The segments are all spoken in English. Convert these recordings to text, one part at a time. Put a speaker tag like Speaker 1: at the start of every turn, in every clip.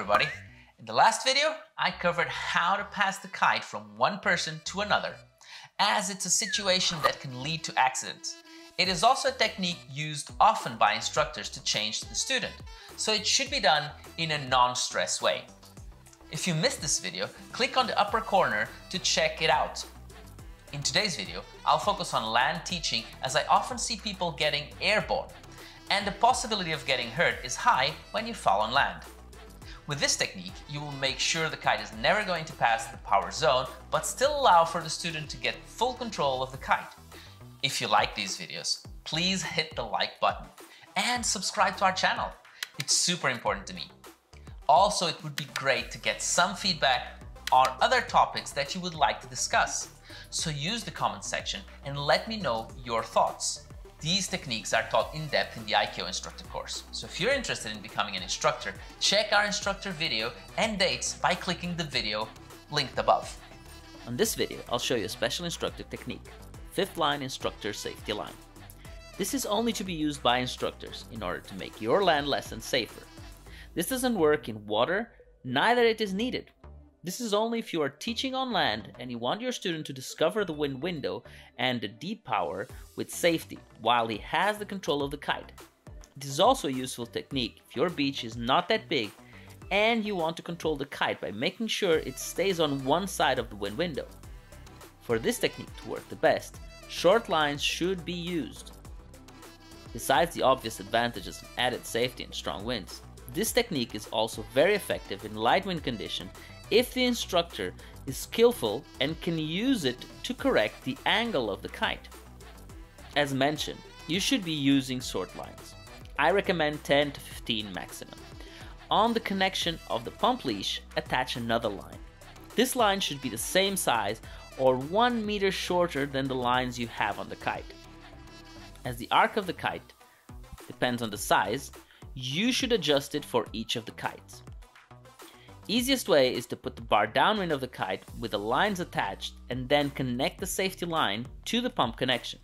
Speaker 1: everybody. In the last video, I covered how to pass the kite from one person to another, as it's a situation that can lead to accidents. It is also a technique used often by instructors to change the student, so it should be done in a non-stress way. If you missed this video, click on the upper corner to check it out. In today's video, I'll focus on land teaching as I often see people getting airborne, and the possibility of getting hurt is high when you fall on land. With this technique, you will make sure the kite is never going to pass the power zone, but still allow for the student to get full control of the kite. If you like these videos, please hit the like button and subscribe to our channel. It's super important to me. Also, it would be great to get some feedback on other topics that you would like to discuss. So use the comment section and let me know your thoughts. These techniques are taught in depth in the IKO instructor course. So if you're interested in becoming an instructor, check our instructor video and dates by clicking the video linked above.
Speaker 2: On this video, I'll show you a special instructor technique, fifth line instructor safety line. This is only to be used by instructors in order to make your land lesson safer. This doesn't work in water, neither it is needed. This is only if you are teaching on land and you want your student to discover the wind window and the depower with safety while he has the control of the kite. It is also a useful technique if your beach is not that big and you want to control the kite by making sure it stays on one side of the wind window. For this technique to work the best, short lines should be used. Besides the obvious advantages of added safety and strong winds, this technique is also very effective in light wind condition if the instructor is skillful and can use it to correct the angle of the kite. As mentioned, you should be using short lines. I recommend 10 to 15 maximum. On the connection of the pump leash, attach another line. This line should be the same size or 1 meter shorter than the lines you have on the kite. As the arc of the kite depends on the size, you should adjust it for each of the kites. Easiest way is to put the bar downwind of the kite with the lines attached and then connect the safety line to the pump connection.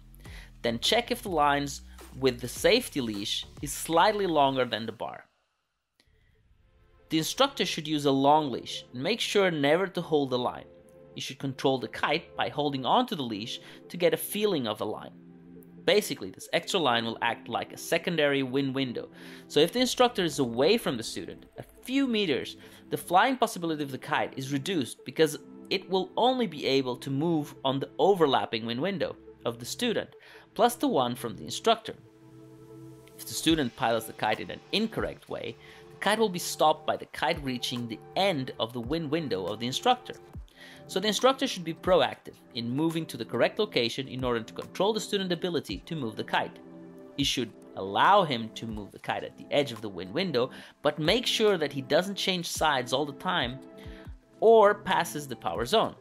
Speaker 2: Then check if the lines with the safety leash is slightly longer than the bar. The instructor should use a long leash and make sure never to hold the line. You should control the kite by holding onto the leash to get a feeling of the line. Basically, this extra line will act like a secondary wind window. So if the instructor is away from the student a few meters, the flying possibility of the kite is reduced because it will only be able to move on the overlapping wind window of the student, plus the one from the instructor. If the student pilots the kite in an incorrect way, the kite will be stopped by the kite reaching the end of the wind window of the instructor. So the instructor should be proactive in moving to the correct location in order to control the student's ability to move the kite. He should allow him to move the kite at the edge of the wind window, but make sure that he doesn't change sides all the time or passes the power zone.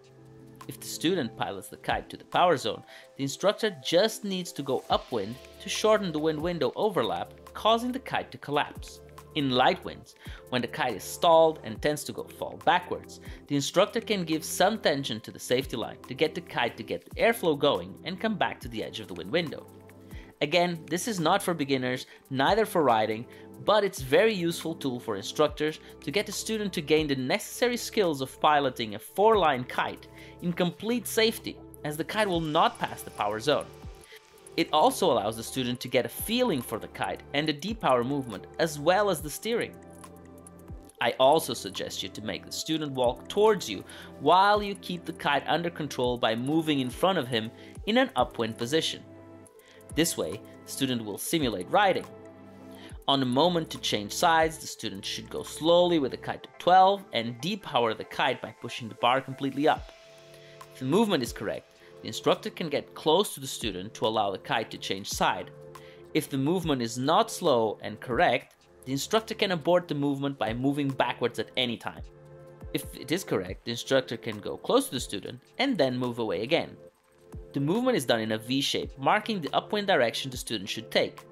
Speaker 2: If the student pilots the kite to the power zone, the instructor just needs to go upwind to shorten the wind window overlap, causing the kite to collapse. In light winds, when the kite is stalled and tends to go fall backwards, the instructor can give some tension to the safety line to get the kite to get the airflow going and come back to the edge of the wind window. Again, this is not for beginners, neither for riding, but it's very useful tool for instructors to get the student to gain the necessary skills of piloting a four-line kite in complete safety, as the kite will not pass the power zone. It also allows the student to get a feeling for the kite and the depower movement as well as the steering. I also suggest you to make the student walk towards you while you keep the kite under control by moving in front of him in an upwind position. This way, the student will simulate riding. On the moment to change sides, the student should go slowly with the kite to 12 and depower the kite by pushing the bar completely up. If the movement is correct, the instructor can get close to the student to allow the kite to change side. If the movement is not slow and correct, the instructor can abort the movement by moving backwards at any time. If it is correct, the instructor can go close to the student and then move away again. The movement is done in a V shape, marking the upwind direction the student should take.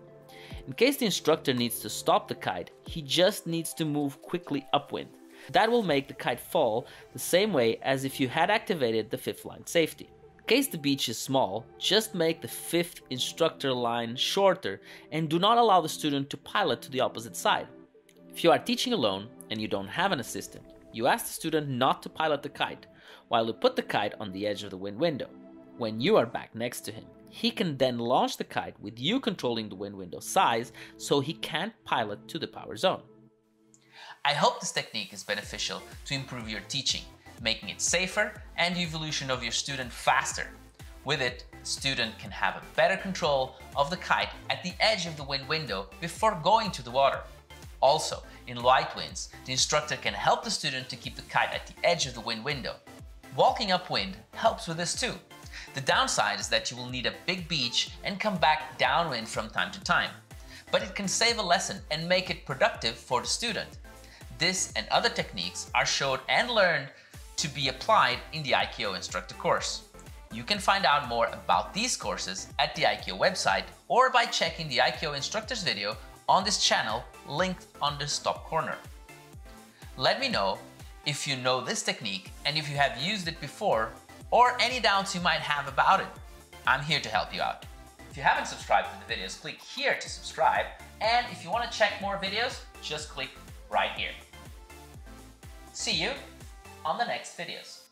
Speaker 2: In case the instructor needs to stop the kite, he just needs to move quickly upwind. That will make the kite fall the same way as if you had activated the fifth line safety. Case the beach is small, just make the fifth instructor line shorter and do not allow the student to pilot to the opposite side. If you are teaching alone, and you don't have an assistant, you ask the student not to pilot the kite while you put the kite on the edge of the wind window. When you are back next to him, he can then launch the kite with you controlling the wind window size so he can't pilot to the power zone.
Speaker 1: I hope this technique is beneficial to improve your teaching, making it safer and the evolution of your student faster. With it, the student can have a better control of the kite at the edge of the wind window before going to the water. Also, in light winds, the instructor can help the student to keep the kite at the edge of the wind window. Walking upwind helps with this too. The downside is that you will need a big beach and come back downwind from time to time. But it can save a lesson and make it productive for the student. This and other techniques are showed and learned to be applied in the IKO instructor course. You can find out more about these courses at the IKO website or by checking the IKO instructors video on this channel linked on the top corner. Let me know if you know this technique and if you have used it before or any doubts you might have about it. I'm here to help you out. If you haven't subscribed to the videos, click here to subscribe. And if you want to check more videos, just click right here. See you on the next videos.